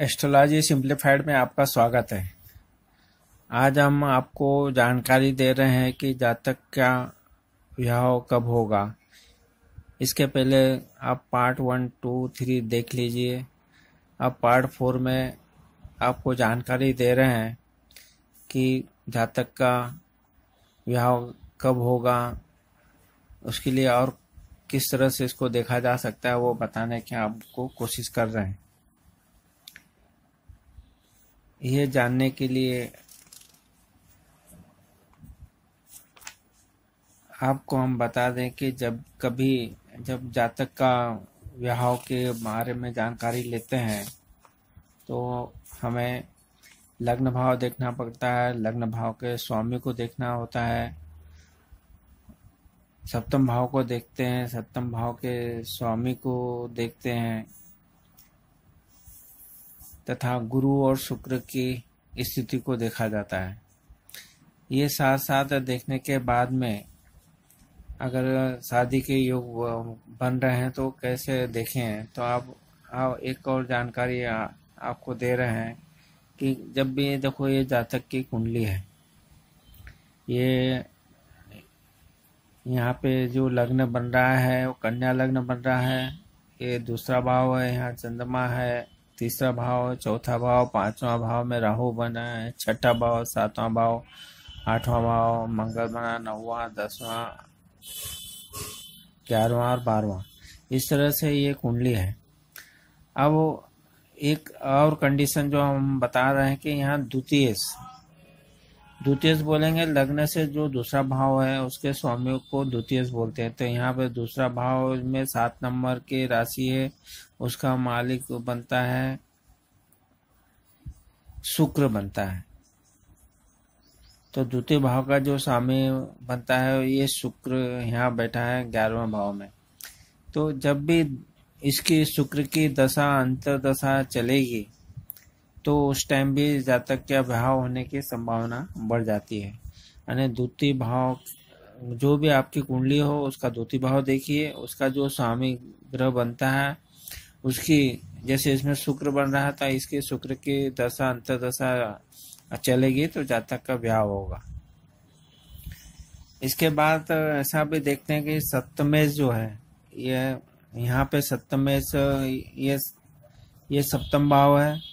Astrology simplified में आपका स्वागत है। आज हम आपको जानकारी दे रहे हैं कि जातक का विवाह कब होगा। इसके पहले आप पार्ट वन टू थ्री देख लीजिए। अब पार्ट फोर में आपको जानकारी दे रहे हैं कि जातक का विवाह कब होगा। उसके लिए और किस तरह से इसको देखा जा सकता है वो बताने की आपको कोशिश कर रहे हैं। ये जानने के लिए आपको हम बता दें कि जब कभी, जब जातक का विवाह के बारे में जानकारी लेते हैं तो हमें लग्न भाव देखना पड़ता है, लग्न भाव के स्वामी को देखना होता है, सप्तम भाव को देखते हैं, सप्तम भाव के स्वामी को देखते हैं। तथा गुरु और शुक्र की स्थिति को देखा जाता है। ये साथ साथ देखने के बाद में अगर शादी के योग बन रहे हैं तो कैसे देखें? तो आप, आप एक और जानकारी आ, आपको दे रहे हैं कि जब भी देखो ये जातक की कुंडली है। ये यहाँ पे जो लग्न बन रहा है वो कन्या लग्न बन रहा है ये दूसरा भाव है यहाँ चंद्रमा है तीसरा भाव, चौथा भाव, पांचवा भाव में राहु बना है, छठा भाव, सातवां भाव, आठवां भाव, मंगल बना, नौवा, दसवां, ग्यारहवा और बारहवा। इस तरह से ये कुंडली है। अब एक और कंडीशन जो हम बता रहे हैं कि यहाँ द्वितीय द्वितीय बोलेंगे, लग्न से जो दूसरा भाव है, उसके स्वामी को द्वितीय बोलते हैं। तो यहाँ पे दूसरा भाव में सात नंबर की राशि है, उसका मालिक बनता है, शुक्र बनता है। तो द्वितीय भाव का जो स्वामी बनता है, ये शुक्र यहाँ बैठा है ग्यारहवें भाव में। तो जब भी इसकी शुक्र की दशा अंतर दशा चलेगी तो उस टाइम भी जातक के भाव होने की संभावना बढ़ जाती है। यानी द्वितीय भाव जो भी आपकी कुंडली हो, उसका द्वितीय भाव देखिए, उसका जो स्वामी ग्रह बनता है, उसकी, जैसे इसमें शुक्र बन रहा था, इसके शुक्र की दशा अंतर दशा चलेगी तो जातक का ब्याह होगा। इसके बाद ऐसा भी देखते हैं कि सप्तमेश जो है, ये, यहाँ पे सप्तमेश, ये ये सप्तम भाव है।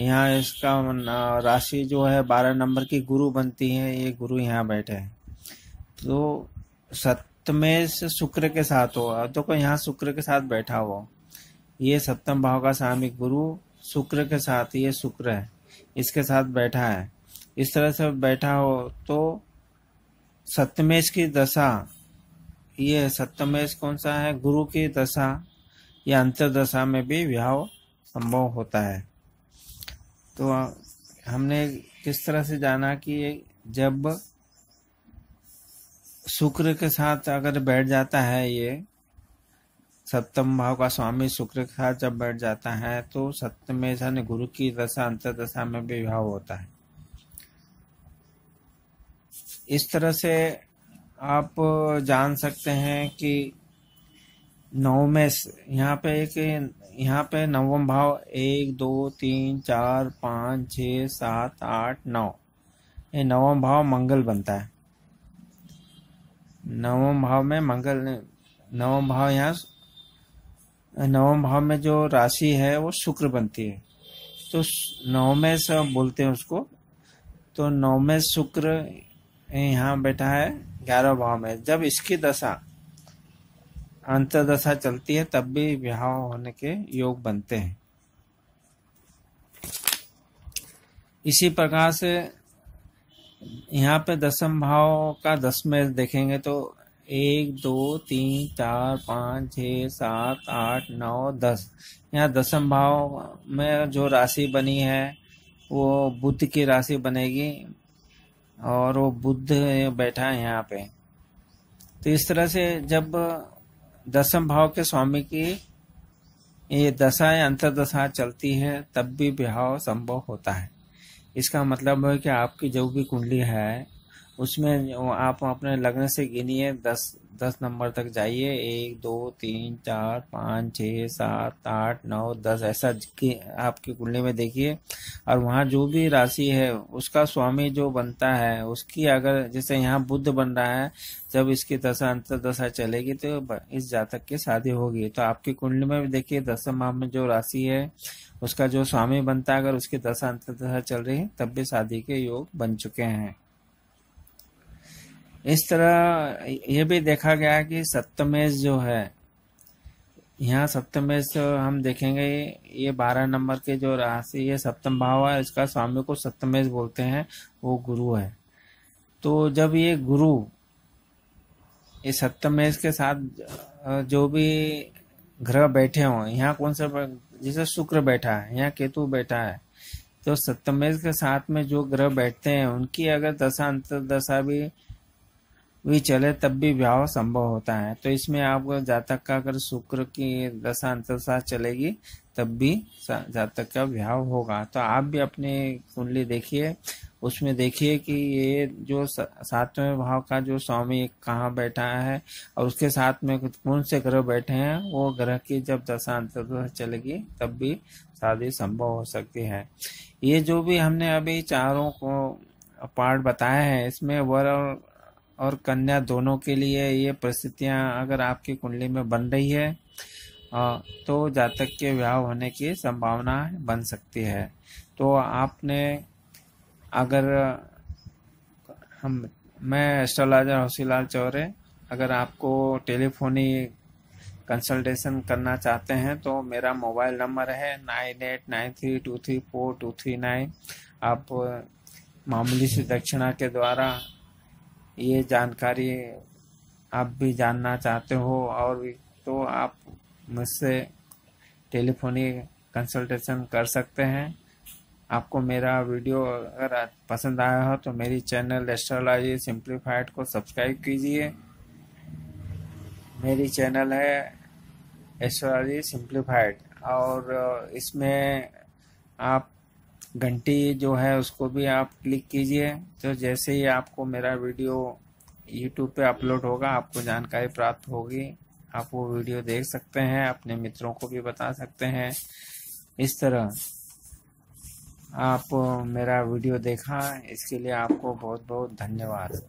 यहाँ इसका राशि जो है बारह नंबर की गुरु बनती है, ये गुरु यहाँ बैठे हैं। तो सप्तमेश शुक्र के साथ हो तो यहाँ शुक्र के साथ बैठा हो। ये सप्तम भाव का सामिक गुरु, शुक्र के साथ ये शुक्र है, इसके साथ बैठा है। इस तरह से बैठा हो तो सप्तमेश की दशा, ये सप्तमेश कौन सा है? गुरु की दशा, या अंतर दशा में भी विवाह संभव होता है। तो हमने किस तरह से जाना कि जब शुक्र के साथ अगर बैठ जाता है ये, सप्तम भाव का स्वामी शुक्र के साथ जब बैठ जाता है तो सप्तम में गुरु की दशा अंतर दशा में विवाह होता है। इस तरह से आप जान सकते हैं कि नौ में यहाँ पे एक यहाँ पे नवम भाव, एक, दो, तीन, चार, पाँच छ सात, आठ, नौ। ये नवम भाव मंगल बनता है। नवम भाव में मंगल नवम भाव यहाँ नवम भाव में जो राशि है वो शुक्र बनती है। तो नवमे से बोलते हैं उसको तो नवमे शुक्र यहाँ बैठा है, ग्यारह भाव में। जब इसकी दशा अंतर दशा चलती है, तब भी विवाह होने के योग बनते हैं। इसी प्रकार से यहाँ पे दसम भाव का दसवें देखेंगे तो एक, दो, तीन, चार, पाँच, छ, सात, आठ, नौ, दस। यहाँ दसम भाव में जो राशि बनी है, वो बुद्ध की राशि बनेगी और वो बुद्ध बैठा है यहाँ पे। तो इस तरह से जब दसम भाव के स्वामी की ये दशा या अंतर चलती है, तब भी विवाह संभव होता है। इसका मतलब है कि आपकी जो भी कुंडली है उसमें आप अपने लगने से गिनिए, दस दस नंबर तक जाइए। एक, दो, तीन, चार, पाँच छः सात, आठ, नौ, दस, ऐसा आपकी कुंडली में देखिए। और वहाँ जो भी राशि है, उसका स्वामी जो बनता है, उसकी अगर जैसे यहाँ बुद्ध बन रहा है, जब इसकी दशा अंतर दशा चलेगी तो इस जातक की शादी होगी। तो आपकी कुंडली में भी देखिए, दसम माह में जो राशि है, उसका जो स्वामी बनता है, अगर उसकी दशा अंतर दशा चल रही है, तब भी शादी के योग बन चुके हैं। इस तरह यह भी देखा गया कि सप्तमेश जो है, यहाँ सप्तमेश हम देखेंगे, ये बारह नंबर के जो राशि, ये सप्तम भाव है, इसका स्वामी को सप्तमेश बोलते हैं, वो गुरु है। तो जब ये गुरु, ये सप्तमेश के साथ जो भी ग्रह बैठे हों, यहाँ कौन सा जैसे शुक्र बैठा है, यहाँ केतु बैठा है तो सप्तमेश के साथ में जो ग्रह बैठते हैं, उनकी अगर दशा अंतर दशा भी भी चले, तब भी विवाह संभव होता है। तो इसमें आपको जातक का अगर शुक्र की दशा अंतरसा चलेगी, तब भी जातक का विवाह होगा। तो आप भी अपनी कुंडली देखिए। उसमें देखिए कि ये जो सातवें भाव का जो स्वामी कहाँ बैठा है, और उसके साथ में कौन से ग्रह बैठे हैं, वो ग्रह की जब दशा अंतर चलेगी, तब भी शादी संभव हो सकती है। ये जो भी हमने अभी चारों को पार्ट बताया है, इसमें वर और और कन्या दोनों के लिए ये परिस्थितियाँ अगर आपकी कुंडली में बन रही है तो जातक के विवाह होने की संभावना बन सकती है। तो आपने अगर, हम, मैं एस्ट्रोलॉजर हौसीलाल चौरे, अगर आपको टेलीफोनी कंसल्टेशन करना चाहते हैं तो मेरा मोबाइल नंबर है nine eight nine three two three four two three nine. आप, मामूली सी दक्षिणा के द्वारा ये जानकारी आप भी जानना चाहते हो और भी तो आप मुझसे टेलीफोनिक कंसल्टेशन कर सकते हैं। आपको मेरा वीडियो अगर पसंद आया हो तो मेरी चैनल एस्ट्रोलॉजी सिंप्लीफाइड को सब्सक्राइब कीजिए। मेरी चैनल है एस्ट्रोलॉजी सिंप्लीफाइड और इसमें आप घंटी जो है उसको भी आप क्लिक कीजिए। तो जैसे ही आपको मेरा वीडियो यूट्यूब पे अपलोड होगा, आपको जानकारी प्राप्त होगी। आप वो वीडियो देख सकते हैं, अपने मित्रों को भी बता सकते हैं। इस तरह आप मेरा वीडियो देखा, इसके लिए आपको बहुत बहुत धन्यवाद।